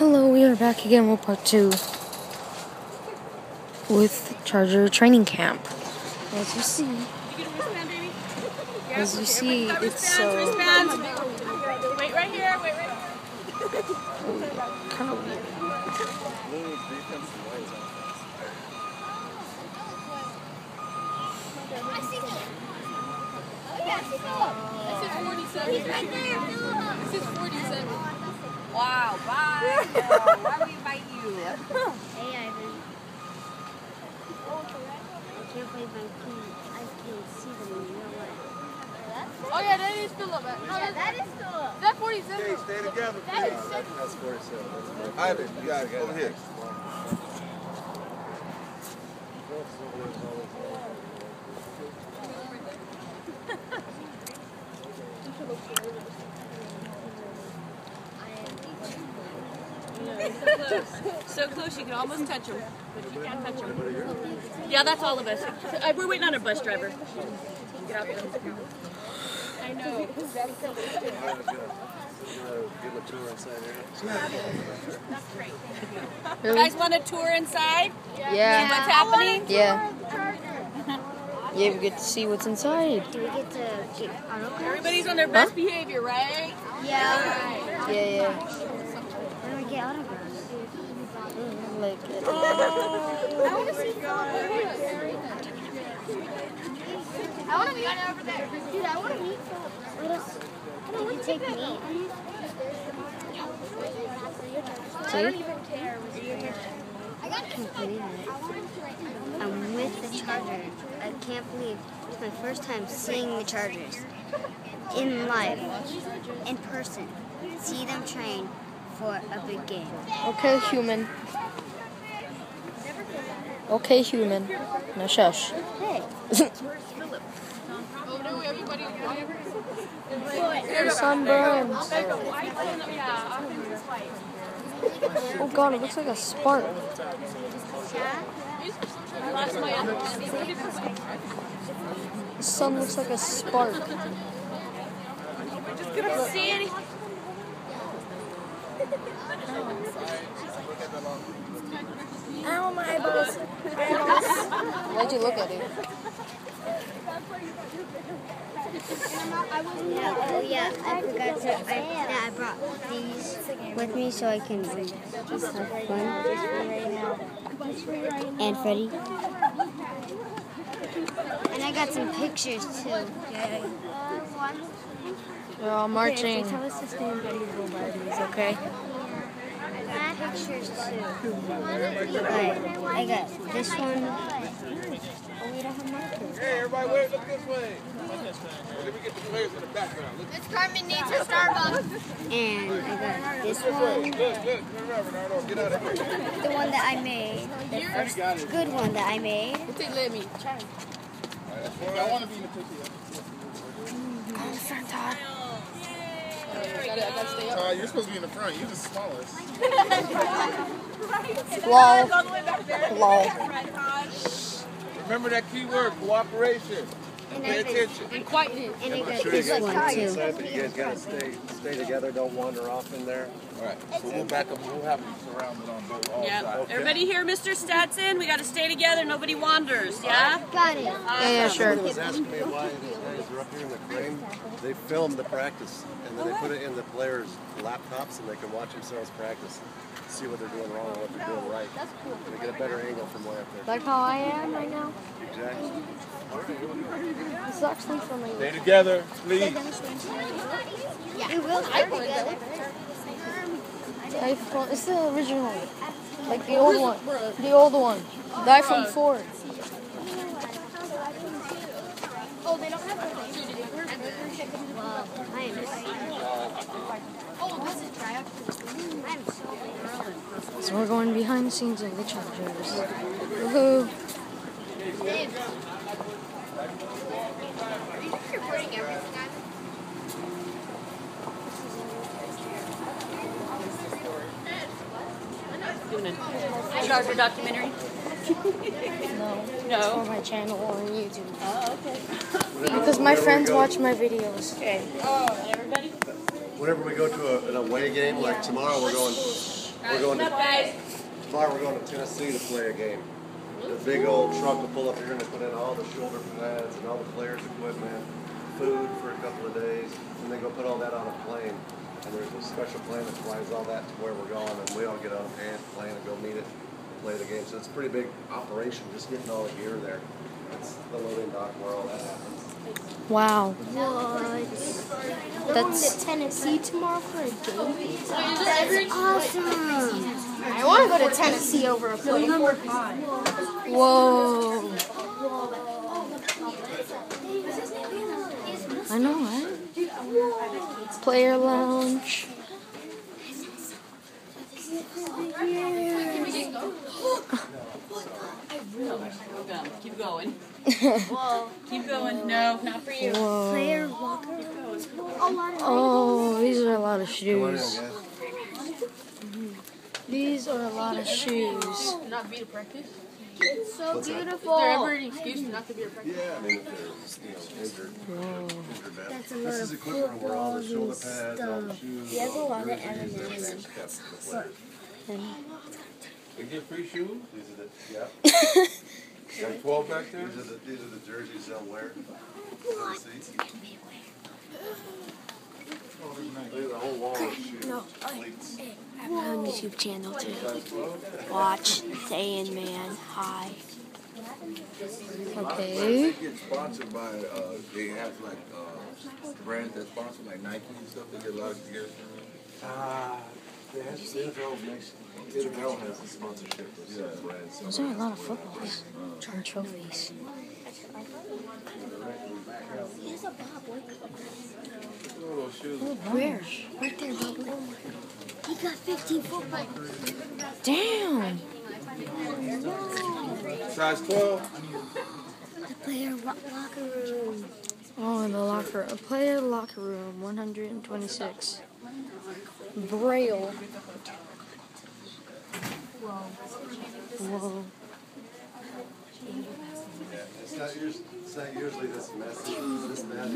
Hello, we are back again with part two with Charger Training Camp. As you see, as you see, it's so Wait right here, wait right kind of weird. I see Philip. Oh yeah, I see Philip. This is 47. He's right there, Wow, bye. Why do we invite you? Hey, Ivan. I can't believe I can, I can see them in real life. Oh yeah, that is Philip. No, Yeah, that's, that is Philip. that's 47. Okay, stay together. That is please. six. That's 47. Ivan, you got it. Over here. So close you can almost touch him, but you can't touch him. Yeah, that's all of us. Uh, We're waiting on a bus driver. Get out there. I know. Give a tour inside here. Guys want a tour inside? See Yeah, what's happening? yeah. Yeah, we get to see what's inside. Do we get to get autographs? Everybody's on their best behavior, right? Yeah. Yeah, yeah. When do we get autographs? Like, it. Oh. I want to see Philip. I want to meet over there. Dude, I want to meet Philip. Let us. Can you take me? see? I can't believe it. I'm with the Chargers. I can't believe it's my first time seeing the Chargers in life, in person. See them train for a big game. Okay, human. Okay, human. Now shush. Hey. Yeah. Oh god, it looks like a spark. The sun looks like a spark. See any? My eyeballs. Why'd you look at it? Yeah, oh yeah, I forgot to. I, yeah, I brought these with me so I can just have fun. And Freddie. And I got some pictures too. We're all marching. us to stay in Betty's little okay? I got pictures too. Right, I got this one. Oh, we don't have markers. Hey, everybody, wait, look this way. Well, let me get the players in the background. Look Miss Carmen needs her Starbucks. And I got this this one. Look, look, turn around, Bernardo. Get out of here. The one that I made. The first good one that I made. They let me. Try. I want to be in the picture. Gotta, I gotta stay up. Uh, you're supposed to be in the front. You're the smallest. Lol. Lol. Remember that key word, cooperation. And Pay attention. And quietness. and I got this one too. Inside, but you guys gotta stay, stay together, don't wander off in there. All right, so we'll back up. We'll have them surrounded on both all Yeah. sides. Everybody here, Mr. Stetson? We gotta stay together. Nobody wanders. Yeah. Got it. Yeah, yeah, sure. Somebody was asking me why these guys are up here in the crane. They film the practice, and then they put it in the players' laptops, and they can watch themselves practice, see what they're doing wrong and what they're doing right. That's cool. And they get a better angle from way up there. Like how I am right now? Exactly. This is actually from Stay together, please. We will stay together. iPhone. It's the original. one. Like the old one. The old one. The iPhone 4. Wow, I am. Oh, this is dry. I'm so. So we're going behind the scenes of the Chargers. Woohoo. recording everything. Doing a Charger documentary. No. No. For my channel on YouTube. Oh, okay. Because my friends watch my videos. Okay. Everybody? Whenever we go to a, an away game, like tomorrow, we're going We're going to tomorrow. We're going to Tennessee to play a game. The big old truck will pull up here and they put in all the shoulder pads and all the players' equipment, food for a couple of days, and they go put all that on a plane. And there's a special plane that flies all that to where we're going, and we all get on a plane and go meet it, play the game. So it's a pretty big operation, just getting all the gear there. It's the loading dock where all that happens. Wow. What? That's to Tennessee tomorrow for a game? That's awesome. I want to go to Tennessee over a play. Whoa. I know, right? Player lounge. Keep going. Well, keep going. No, not for you. Whoa. Player locker room. A lot of Oh, these are a lot of Come on shoes. These are a lot of shoes. Not be to practice. It's so What's that? beautiful. an excuse not to be a practice? Yeah, I mean, if you know, injured, injured bad. That's a This lot is of equipment where all the shoulder pads, and all the stuff. shoes, He has a lot of jerseys, M&Ms. everything's kept for the players. They get free shoes? These are the, yeah, Got 12 back there? these are the, these are the jerseys they'll wear. Tennessee. Look at the whole wall of shoes. I have my own YouTube channel too. Watch Dayan Man. Hi. Okay. They get sponsored by, uh, they have like, uh, brands that sponsor like Nike and stuff, they get a lot of gear. Ah, they have, the NFL makes, the NFL has a sponsorship of certain brands. so- Those a lot of footballs and trophies. Look at those shoes. Where? Right there, Bubba. He got 15 football. Damn. Size 12? The player lo- locker room. Oh, in the locker, a player locker room, 126. Braille. Whoa. It's not usually, it's not usually this messy, this bad.